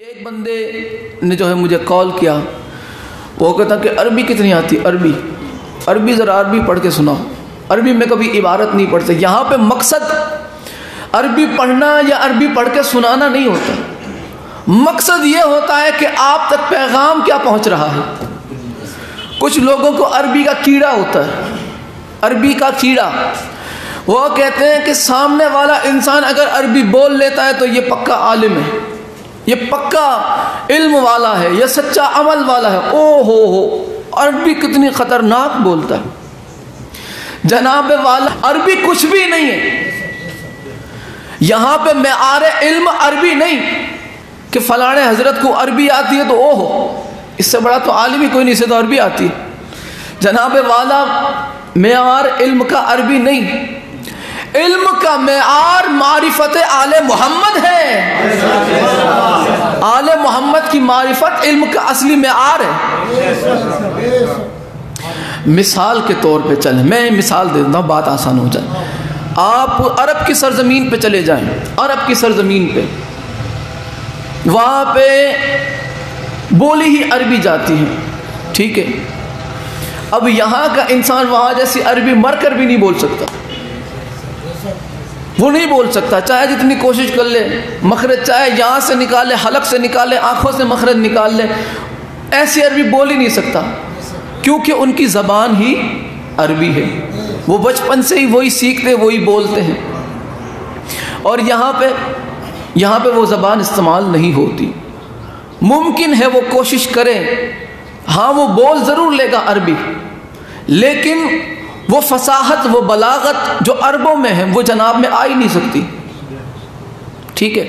एक बंदे ने जो है मुझे कॉल किया। वो कहता कि अरबी कितनी आती? अरबी। अरबी ज़रा अरबी पढ़ के सुनाओ। अरबी में कभी इबारत नहीं पढ़ते। यहाँ पे मकसद अरबी पढ़ना या अरबी पढ़ के सुनाना नहीं होता। मकसद ये होता है कि आप तक पैगाम क्या पहुँच रहा है? कुछ लोगों को अरबी का कीड़ा होता है। अरबी का कीड़ा। वो कहते हैं कि सामने वाला इंसान अगर अरबी बोल लेता है तो ये पक्का आलिम है। ये पक्का इल्म वाला है, ये सच्चा अमल वाला है। ओ हो हो अरबी कितनी ख़तरनाक बोलता है। जनाब वाला, अरबी कुछ भी नहीं है। यहाँ पे मैं आ रहे इल्म अरबी नहीं, कि फलाने हज़रत को अरबी आती है तो ओ हो इससे बड़ा तो आलिम ही कोई नहीं से तो अरबी आती है। जनाब वाला, मैार इल्म का अरबी नहीं। इल्म का मैार मारिफत आले मोहम्मद है। आले मोहम्मद की मारिफत इल्म का असली मैार है। मिसाल के तौर पे चले। मैं मिसाल दे देता हूँ, बात आसान हो जाए। आप अरब की सरजमीन पे चले जाएँ, अरब की सरजमीन पे। वहाँ पे बोली ही अरबी जाती है, ठीक है? अब यहाँ का इंसान वहाँ जैसी अरबी मर कर भी नहीं बोल सकता। वो नहीं बोल सकता, चाहे जितनी कोशिश कर ले, मखरज चाहे यहाँ से निकाले हलक से निकाले आँखों से मखरज निकाल ले, ऐसी अरबी बोल ही नहीं सकता, क्योंकि उनकी ज़बान ही अरबी है। वो बचपन से ही वही सीखते, वही बोलते हैं। और यहाँ पे यहाँ पे वो ज़बान इस्तेमाल नहीं होती। मुमकिन है वो कोशिश करें हाँ वो बोल ज़रूर लेगा अरबी, लेकिन वो फसाहत, वो बलागत जो अरबों में है, वो जनाब में आ ही नहीं सकती। ठीक है?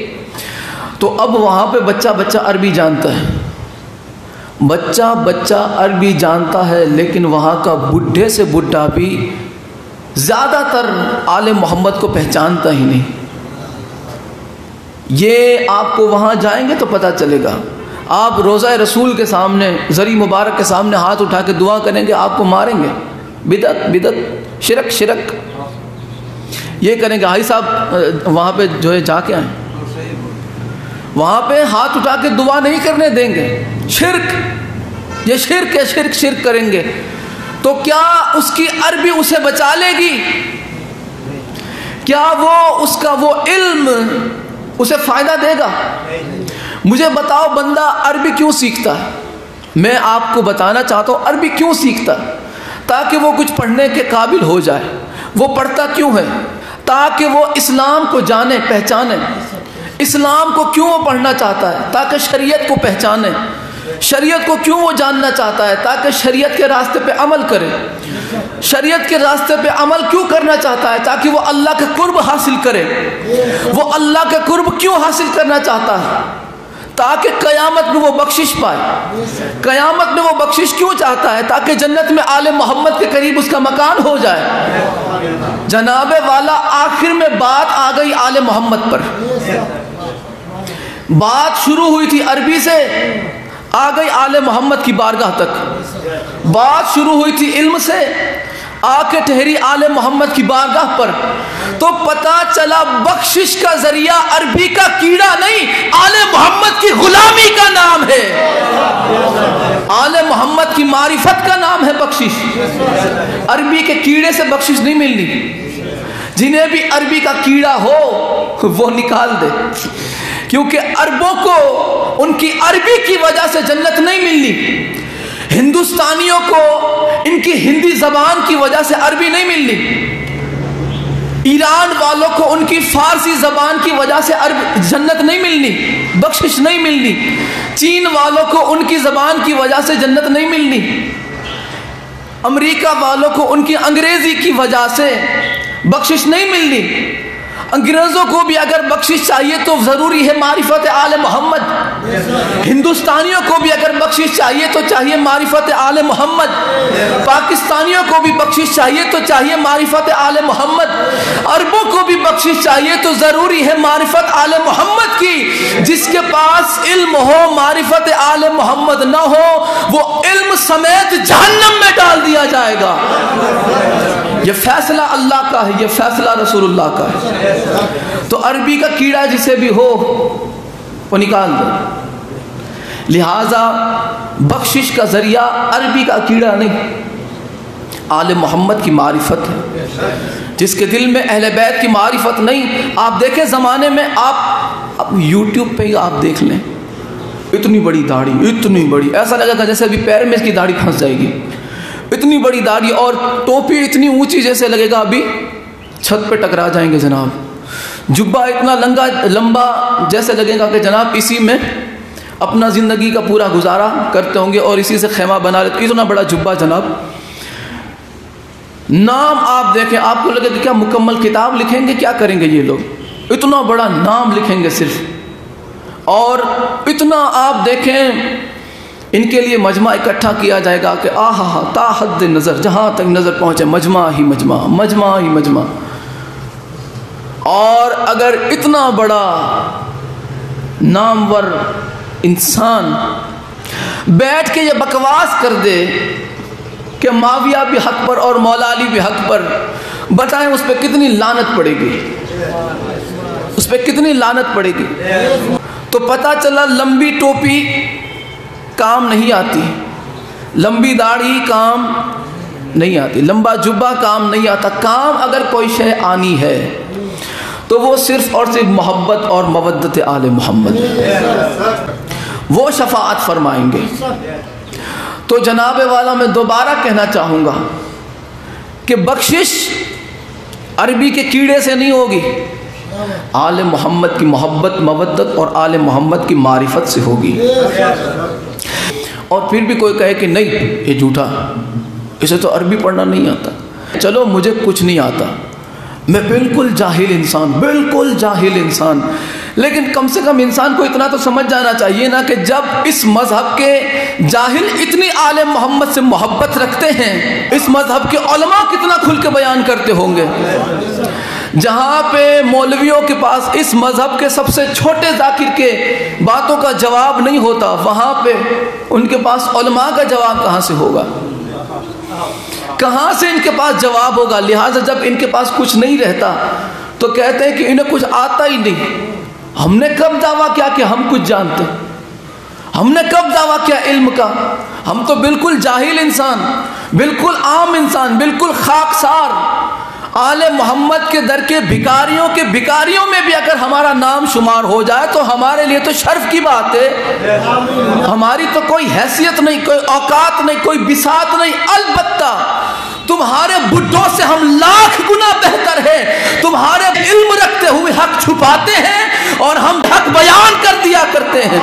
तो अब वहाँ पे बच्चा बच्चा अरबी जानता है। बच्चा बच्चा अरबी जानता है, लेकिन वहाँ का बुढ़े से बुढ़ा भी ज़्यादातर आल मोहम्मद को पहचानता ही नहीं। ये आपको वहाँ जाएँगे तो पता चलेगा। आप रोज़ा रसूल के सामने, जरी मुबारक के सामने हाथ उठा के दुआ करेंगे, आपको मारेंगे। बिदत बिदत, शिरक शिरक। ये करेंगे हाई साहब वहाँ पे जो है, जाके आए। वहाँ पे हाथ उठा के दुआ नहीं करने देंगे। शिरक। ये शिरक है, शिरक शिरक करेंगे। तो क्या उसकी अरबी उसे बचा लेगी? क्या वो उसका वो इल्म उसे फ़ायदा देगा? मुझे बताओ, बंदा अरबी क्यों सीखता है? मैं आपको बताना चाहता हूँ, अरबी क्यों सीखता है? ताकि वो कुछ पढ़ने के काबिल हो जाए। वो पढ़ता क्यों है? ताकि वो इस्लाम को जाने, पहचाने। इस्लाम को क्यों वो पढ़ना चाहता है? ताकि शरीयत को पहचाने। शरीयत को क्यों वो जानना चाहता है? ताकि शरीयत के रास्ते पे अमल करे। शरीयत के रास्ते पे अमल क्यों करना चाहता है? ताकि वो अल्लाह का कुर्ब हासिल करे। वो अल्लाह का कुर्ब क्यों हासिल करना चाहता है? ताकि क़यामत में वो बख्शिश पाए। क़यामत में वो बख्शिश क्यों चाहता है? ताकि जन्नत में आले मोहम्मद के करीब उसका मकान हो जाए। जनाब वाला आखिर में बात आ गई आले मोहम्मद पर। बात शुरू हुई थी अरबी से, आ गई आले मोहम्मद की बारगाह तक। बात शुरू हुई थी इल्म से आके ठहरी आले मोहम्मद की बारगाह पर। तो पता चला बख्शिश का ज़रिया अरबी का कीड़ा नहीं, आले मोहम्मद की गुलामी का नाम है। आले मोहम्मद की मारिफत का नाम है बख्शिश। अरबी के कीड़े से बख्शिश नहीं मिलनी। जिन्हें भी अरबी का कीड़ा हो, वो निकाल दे। क्योंकि अरबों को उनकी अरबी की वजह से जन्नत नहीं मिलनी। हिंदुस्तानियों को इनकी हिंदी जबान की वजह से अरबी नहीं मिलनी ईरान वालों को उनकी फारसी जबान की वजह से अरब जन्नत नहीं मिलनी, बख्शिश नहीं मिलनी। चीन वालों को उनकी जबान की वजह से जन्नत नहीं मिलनी। अमेरिका वालों को उनकी अंग्रेज़ी की वजह से बख्शिश नहीं मिलनी। अंग्रेज़ों को भी अगर बख्शिश चाहिए तो ज़रूरी है मारिफत आल मोहम्मद। हिंदुस्तानियों को भी अगर बख्शिश चाहिए तो चाहिए मारिफत आल मोहम्मद। पाकिस्तानियों को भी बख्शिश चाहिए तो चाहिए मारिफत आल मोहम्मद। अरबों को भी बख्शिश चाहिए तो ज़रूरी है मारिफत आल मोहम्मद की। जिसके पास इल्म हो, मारिफत आल मोहम्मद ना हो, वो इल्म समेत जहन्नम में डाल दिया जाएगा। ये फैसला अल्लाह का है, ये फैसला रसूलुल्लाह का है। तो अरबी का कीड़ा जिसे भी हो, वो निकाल दो। लिहाजा बख्शिश का ज़रिया अरबी का कीड़ा नहीं। आल मोहम्मद की मारिफत है। जिसके दिल में अहल बैत की मारिफत नहीं, आप देखें ज़माने में आप अब यूट्यूब पे ही आप देख लें। इतनी बड़ी दाढ़ी, इतनी बड़ी। ऐसा लगेगा जैसे अभी पैर में इसकी दाढ़ी फंस जाएगी। इतनी बड़ी दाढ़ी और टोपी इतनी ऊँची जैसे लगेगा अभी। छत पे टकरा जाएँगे जनाब। जुब्बा इतना लंगा, लंबा जैसे लगेगा कि जनाब इसी में अपना ज़िंदगी का पूरा गुजारा करते होंगे और इसी से खेमा बना लेते। इतना बड़ा जुब्बा जनाब। नाम आप देखें, आपको लगे कि क्या मुकम्मल किताब लिखेंगे, क्या करेंगे ये लोग? इतना बड़ा नाम लिखेंगे सिर्फ़। और इतना आप देखें इनके लिए मजमा इकट्ठा किया जाएगा कि आ हा हा ता हद नज़र, जहाँ तक नज़र पहुँचे, मजमा ही मजमा मजमा ही मजमा। और अगर इतना बड़ा नामवर इंसान बैठ के ये बकवास कर दे कि माविया भी हक पर और मौला अली भी हक पर, बताएँ उस पर कितनी लानत पड़ेगी? उस पर कितनी लानत पड़ेगी? तो पता चला लंबी टोपी काम नहीं आती। लंबी दाढ़ी काम नहीं आती। लंबा जुब्बा काम नहीं आता। काम अगर कोई शय आनी है तो वो सिर्फ़ और सिर्फ़ मोहब्बत और मवदत आल मोहम्मद। वो शफात फरमाएँगे। तो जनाब वाला मैं दोबारा कहना चाहूँगा कि बख्शिश अरबी के कीड़े से नहीं होगी। आल मोहम्मद की मोहब्बत मवदत और आल मोहम्मद की मारिफत से होगी। और फिर भी कोई कहे कि नहीं, ये झूठा। इसे तो अरबी पढ़ना नहीं आता। चलो, मुझे कुछ नहीं आता। मैं बिल्कुल जाहिल इंसान, बिल्कुल जाहिल इंसान। लेकिन कम से कम इंसान को इतना तो समझ जाना चाहिए ना कि जब इस मज़हब के जाहिल इतनी आल मोहम्मद से मोहब्बत रखते हैं, इस मज़हब के उलमा कितना खुल के बयान करते होंगे? जहाँ पे मौलवियों के पास इस मज़हब के सबसे छोटे जाकिर के बातों का जवाब नहीं होता, वहाँ पे उनके पास का जवाब कहाँ से होगा? कहाँ से इनके पास जवाब होगा? लिहाजा जब इनके पास कुछ नहीं रहता तो कहते हैं कि इन्हें कुछ आता ही नहीं। हमने कब दावा किया कि हम कुछ जानते? हमने कब दावा किया इल्म का? हम तो बिल्कुल जाहिल इंसान, बिल्कुल आम इंसान, बिल्कुल खाकसार। आले मोहम्मद के दर के भिकारियों के भिकारियों में भी अगर हमारा नाम शुमार हो जाए तो हमारे लिए तो शर्फ की बात है। हमारी तो कोई हैसियत नहीं, कोई औकात नहीं, कोई बिसात नहीं, अलबत्ता। तुम्हारे बुढ़ों से हम लाख गुना बेहतर है। तुम्हारे इल्म रखते हुए हक छुपाते हैं और हम हक बयान कर दिया करते हैं।